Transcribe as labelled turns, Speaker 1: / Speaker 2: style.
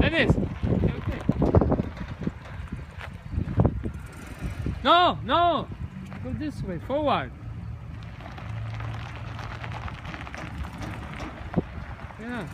Speaker 1: Dennis. Okay, okay. No, no. Go this way, forward. Yeah.